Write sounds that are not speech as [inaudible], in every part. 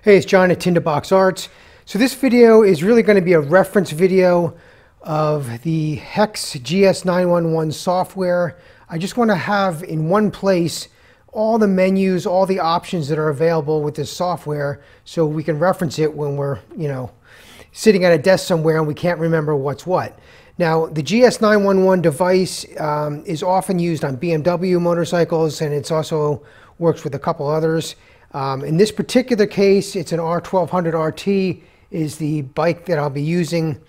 Hey, it's John at Tinderbox Arts. So this video is really going to be a reference video of the HEX GS911 software. I just want to have in one place all the menus, all the options that are available with this software so we can reference it when we're, you know, sitting at a desk somewhere and we can't remember what's what. Now, the GS911 device um, is often used on BMW motorcycles and it's also works with a couple others. Um, in this particular case, it's an R1200 RT is the bike that I'll be using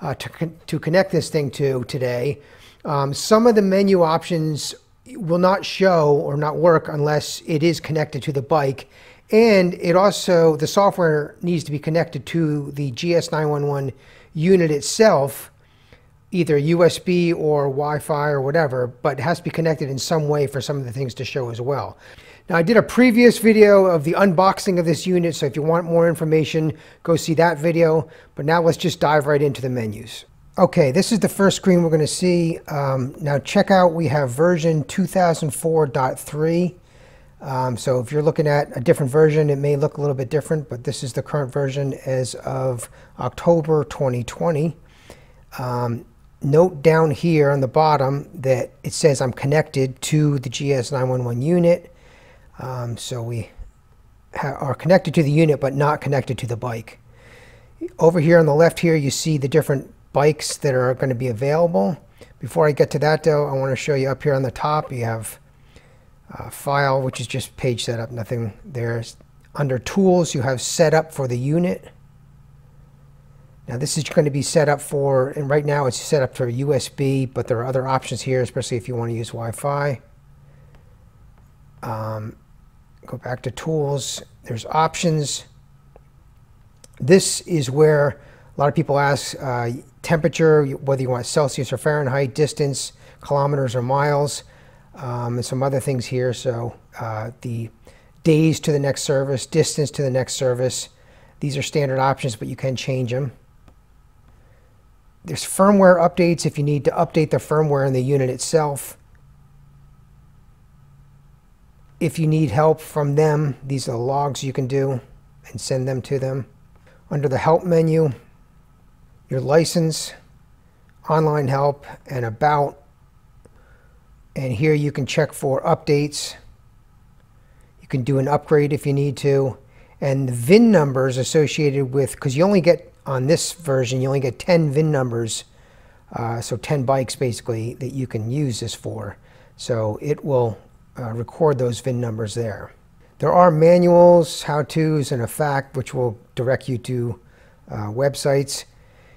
uh, to, con to connect this thing to today. Um, some of the menu options will not show or not work unless it is connected to the bike. And it also, the software needs to be connected to the GS911 unit itself, either USB or Wi-Fi or whatever, but it has to be connected in some way for some of the things to show as well. Now I did a previous video of the unboxing of this unit, so if you want more information, go see that video. But now let's just dive right into the menus. Okay, this is the first screen we're going to see. Um, now check out, we have version 2004.3. Um, so if you're looking at a different version, it may look a little bit different, but this is the current version as of October 2020. Um, note down here on the bottom that it says I'm connected to the GS911 unit. Um, so we are connected to the unit but not connected to the bike. Over here on the left here you see the different bikes that are going to be available. Before I get to that though, I want to show you up here on the top you have uh, file which is just page setup, nothing there. Under tools you have setup for the unit. Now this is going to be set up for, and right now it's set up for USB, but there are other options here, especially if you want to use Wi-Fi. Um, go back to tools, there's options. This is where a lot of people ask uh, temperature, whether you want Celsius or Fahrenheit, distance, kilometers or miles, um, and some other things here. So uh, the days to the next service, distance to the next service. These are standard options, but you can change them. There's firmware updates if you need to update the firmware in the unit itself if you need help from them, these are the logs you can do and send them to them. Under the help menu, your license, online help, and about. And here you can check for updates. You can do an upgrade if you need to. And the VIN numbers associated with, because you only get, on this version, you only get 10 VIN numbers. Uh, so 10 bikes basically that you can use this for. So it will uh, record those VIN numbers there. There are manuals, how-tos, and a fact which will direct you to uh, websites.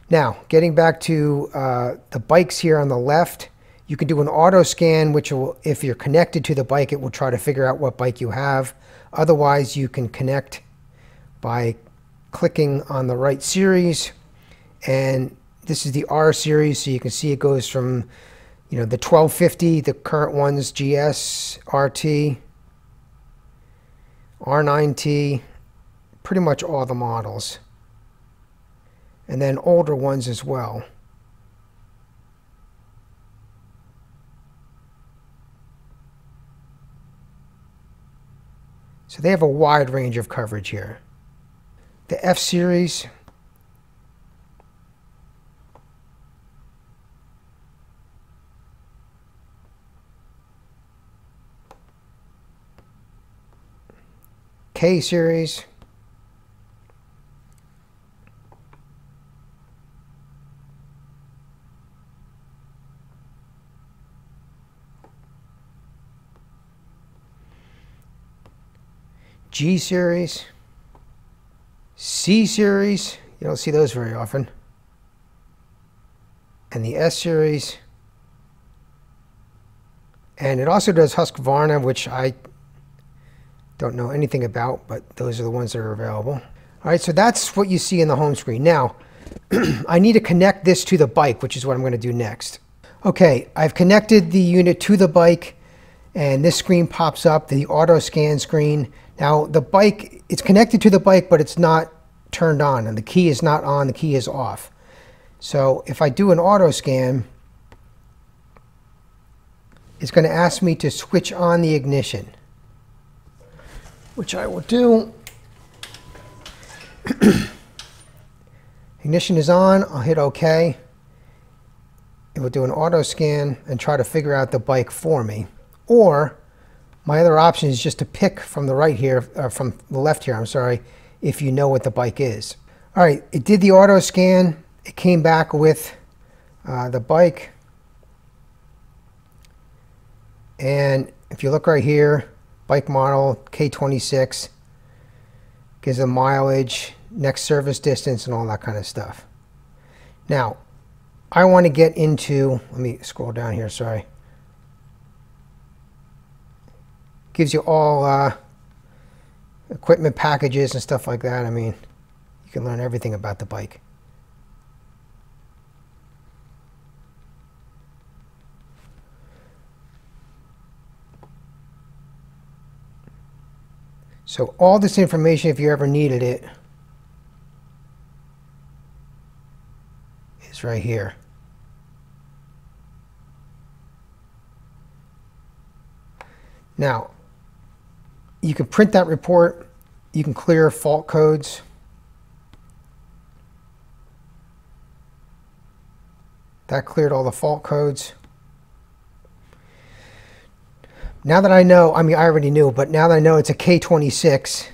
Now, getting back to uh, the bikes here on the left, you can do an auto scan, which will, if you're connected to the bike, it will try to figure out what bike you have. Otherwise, you can connect by clicking on the right series. And this is the R series, so you can see it goes from you know, the 1250, the current ones, GS, RT, R9T, pretty much all the models. And then older ones as well. So they have a wide range of coverage here. The F series, K series. G series, C series, you don't see those very often, and the S series, and it also does Husqvarna, which I don't know anything about, but those are the ones that are available. All right, so that's what you see in the home screen. Now, [clears throat] I need to connect this to the bike, which is what I'm going to do next. Okay, I've connected the unit to the bike, and this screen pops up, the auto scan screen. Now, the bike, it's connected to the bike, but it's not turned on, and the key is not on, the key is off. So if I do an auto scan, it's going to ask me to switch on the ignition which I will do. [clears throat] Ignition is on, I'll hit OK. It will do an auto scan and try to figure out the bike for me. Or my other option is just to pick from the right here, or from the left here, I'm sorry, if you know what the bike is. All right, it did the auto scan. It came back with uh, the bike. And if you look right here, bike model K26 gives a mileage, next service distance, and all that kind of stuff. Now, I want to get into, let me scroll down here, sorry. Gives you all uh, equipment packages and stuff like that. I mean, you can learn everything about the bike. So all this information, if you ever needed it, is right here. Now, you can print that report. You can clear fault codes. That cleared all the fault codes now that I know, I mean, I already knew, but now that I know it's a K26,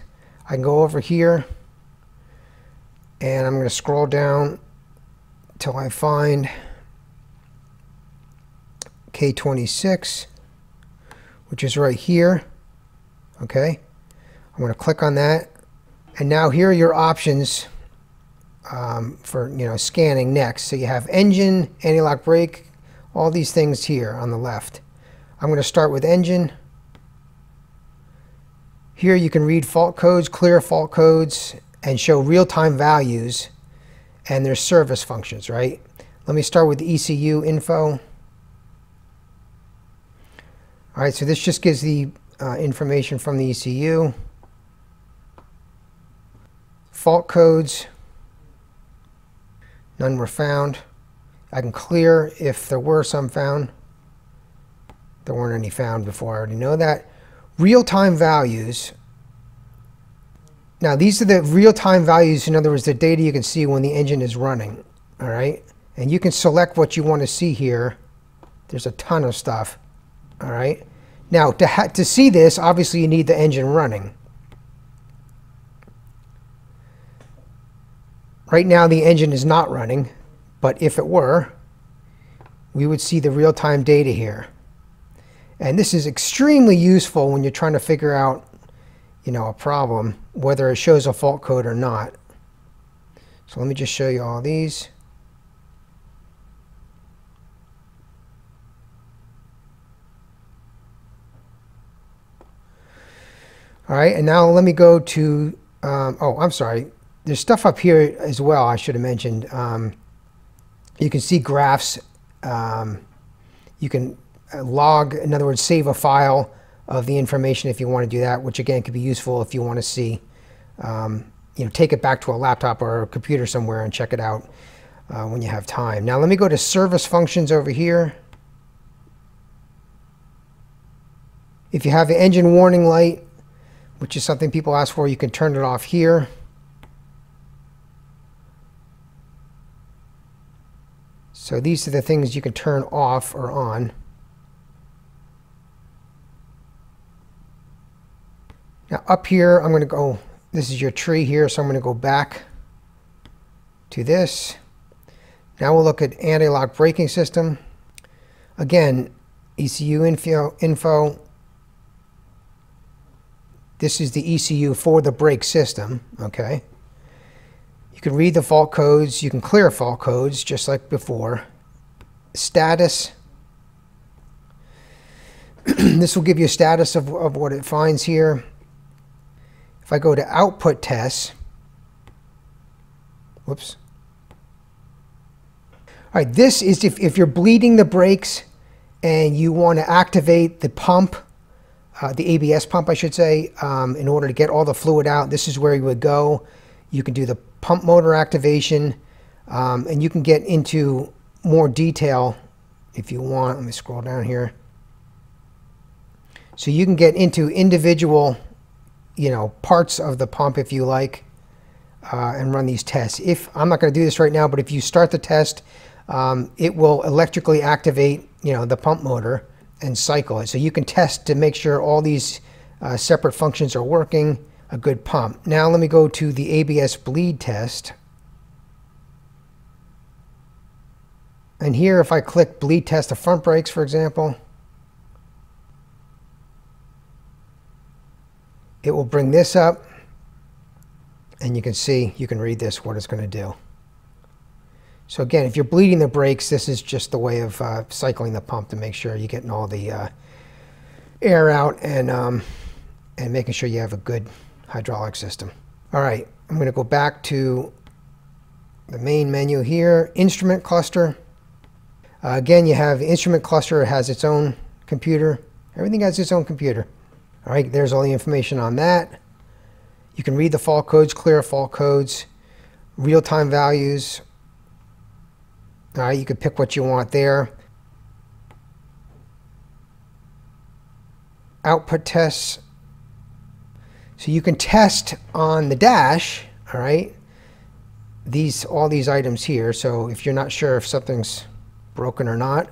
I can go over here and I'm going to scroll down till I find K26, which is right here. Okay. I'm going to click on that. And now here are your options um, for, you know, scanning next. So you have engine, anti-lock brake, all these things here on the left. I'm going to start with engine. Here you can read fault codes, clear fault codes, and show real-time values and their service functions, right? Let me start with ECU info. All right, so this just gives the uh, information from the ECU. Fault codes, none were found. I can clear if there were some found. There weren't any found before, I already know that. Real-time values. Now these are the real-time values, in other words, the data you can see when the engine is running, all right? And you can select what you want to see here. There's a ton of stuff, all right? Now, to, to see this, obviously you need the engine running. Right now the engine is not running, but if it were, we would see the real-time data here. And this is extremely useful when you're trying to figure out, you know, a problem, whether it shows a fault code or not. So let me just show you all these. All right, and now let me go to, um, oh, I'm sorry. There's stuff up here as well I should have mentioned. Um, you can see graphs. Um, you can log, in other words, save a file of the information if you want to do that, which again could be useful if you want to see, um, you know, take it back to a laptop or a computer somewhere and check it out uh, when you have time. Now let me go to service functions over here. If you have the engine warning light, which is something people ask for, you can turn it off here. So these are the things you can turn off or on. Now up here, I'm going to go, this is your tree here, so I'm going to go back to this. Now we'll look at anti-lock braking system. Again, ECU info, info. This is the ECU for the brake system, okay? You can read the fault codes. You can clear fault codes, just like before. Status. [clears throat] this will give you a status of, of what it finds here. If I go to output tests, whoops. All right, this is if, if you're bleeding the brakes and you want to activate the pump, uh, the ABS pump, I should say, um, in order to get all the fluid out, this is where you would go. You can do the pump motor activation, um, and you can get into more detail if you want. Let me scroll down here. So you can get into individual you know, parts of the pump if you like. uh, and run these tests. If I'm not going to do this right now, but if you start the test, um, it will electrically activate, you know, the pump motor and cycle it. So you can test to make sure all these uh, separate functions are working, a good pump. Now let me go to the ABS bleed test. And here, if I click bleed test the front brakes, for example, it will bring this up and you can see, you can read this, what it's going to do. So again, if you're bleeding the brakes, this is just the way of uh, cycling the pump to make sure you're getting all the uh, air out and, um, and making sure you have a good hydraulic system. All right, I'm going to go back to the main menu here, instrument cluster. Uh, again, you have instrument cluster, has its own computer. Everything has its own computer. All right, there's all the information on that. You can read the fault codes, clear fault codes, real-time values. All right, you can pick what you want there. Output tests. So you can test on the dash, all right, these all these items here. So if you're not sure if something's broken or not,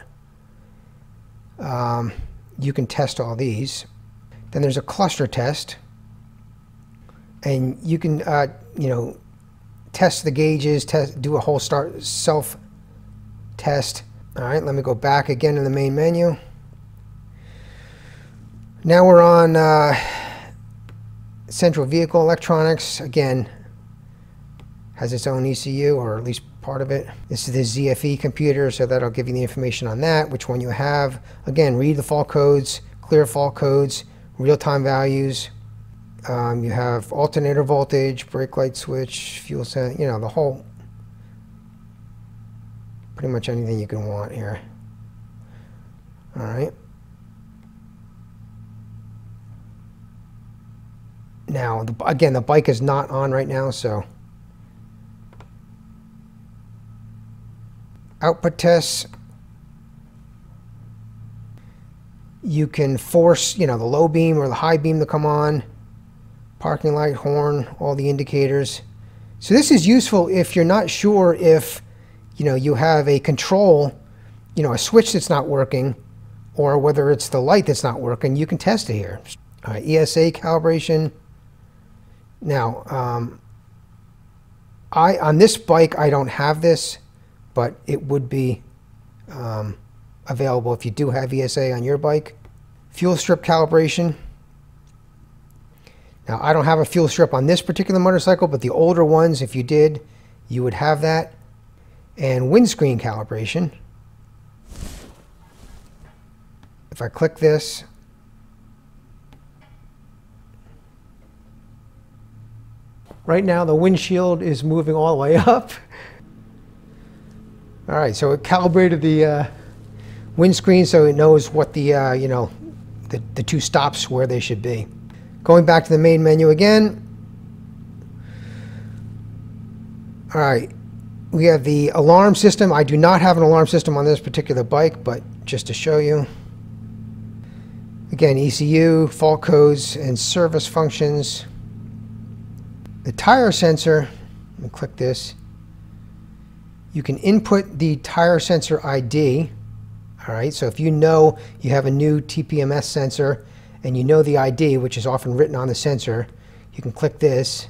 um, you can test all these. Then there's a cluster test and you can uh, you know test the gauges, test, do a whole start self test. All right, let me go back again to the main menu. Now we're on uh, central vehicle electronics. Again, has its own ECU or at least part of it. This is the ZFE computer, so that'll give you the information on that, which one you have. Again, read the fault codes, clear fault codes, real-time values, um, you have alternator voltage, brake light switch, fuel set, you know, the whole, pretty much anything you can want here. All right. Now, the, again, the bike is not on right now, so. Output tests. You can force, you know, the low beam or the high beam to come on parking light, horn, all the indicators. So this is useful if you're not sure if, you know, you have a control, you know, a switch that's not working, or whether it's the light that's not working, you can test it here. ESA calibration. Now, um, I on this bike, I don't have this, but it would be um, available if you do have ESA on your bike. Fuel strip calibration. Now, I don't have a fuel strip on this particular motorcycle, but the older ones, if you did, you would have that. And windscreen calibration. If I click this, right now the windshield is moving all the way [laughs] up. All right, so it calibrated the uh, windscreen so it knows what the, uh, you know, the, the two stops where they should be. Going back to the main menu again. All right, we have the alarm system. I do not have an alarm system on this particular bike, but just to show you. Again, ECU, fault codes, and service functions. The tire sensor, click this. You can input the tire sensor ID. All right, so if you know you have a new TPMS sensor, and you know the ID, which is often written on the sensor, you can click this.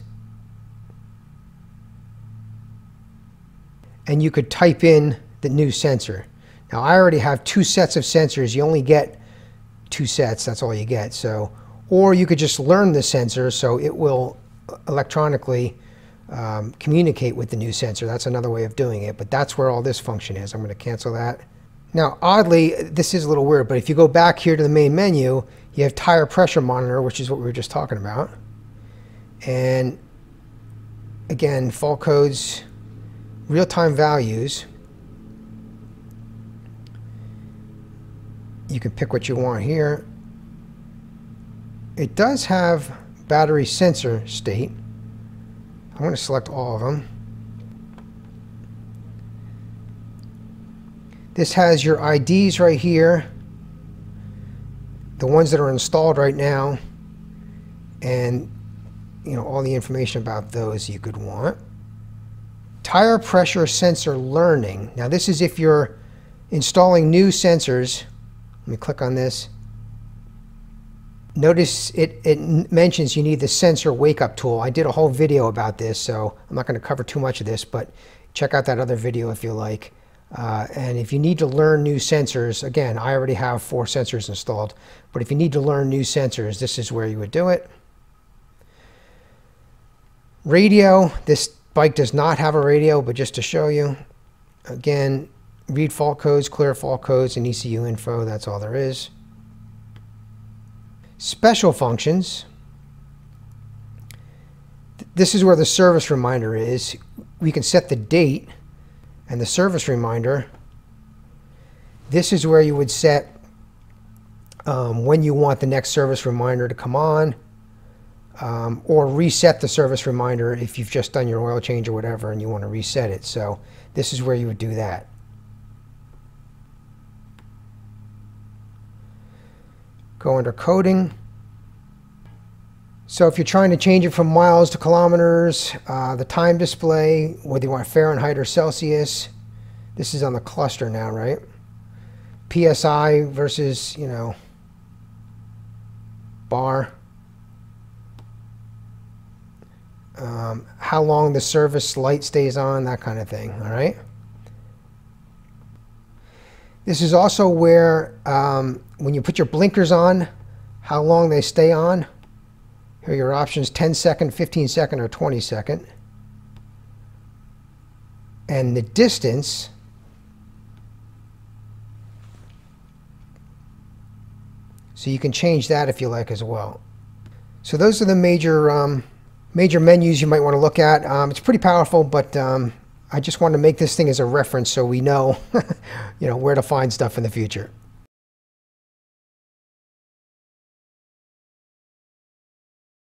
And you could type in the new sensor. Now I already have two sets of sensors. You only get two sets, that's all you get. So, Or you could just learn the sensor so it will electronically um, communicate with the new sensor. That's another way of doing it, but that's where all this function is. I'm going to cancel that. Now, oddly, this is a little weird, but if you go back here to the main menu, you have tire pressure monitor, which is what we were just talking about. And again, fault codes, real-time values. You can pick what you want here. It does have battery sensor state. I want to select all of them. This has your IDs right here, the ones that are installed right now, and you know, all the information about those you could want. Tire pressure sensor learning. Now this is if you're installing new sensors. Let me click on this. Notice it, it mentions you need the sensor wake up tool. I did a whole video about this, so I'm not going to cover too much of this, but check out that other video if you like. Uh, and if you need to learn new sensors, again, I already have four sensors installed, but if you need to learn new sensors, this is where you would do it. Radio, this bike does not have a radio, but just to show you, again, read fault codes, clear fault codes, and ECU info, that's all there is. Special functions. This is where the service reminder is. We can set the date and the service reminder. This is where you would set um, when you want the next service reminder to come on um, or reset the service reminder if you've just done your oil change or whatever and you want to reset it. So this is where you would do that. Go under coding. So if you're trying to change it from miles to kilometers, uh, the time display, whether you want Fahrenheit or Celsius, this is on the cluster now, right? PSI versus, you know, bar. Um, how long the service light stays on, that kind of thing, all right? This is also where, um, when you put your blinkers on, how long they stay on. Here are your options, 10 second, 15 second, or 20 second. And the distance, so you can change that if you like as well. So those are the major um, major menus you might want to look at. Um, it's pretty powerful, but um, I just wanted to make this thing as a reference so we know, [laughs] you know, where to find stuff in the future.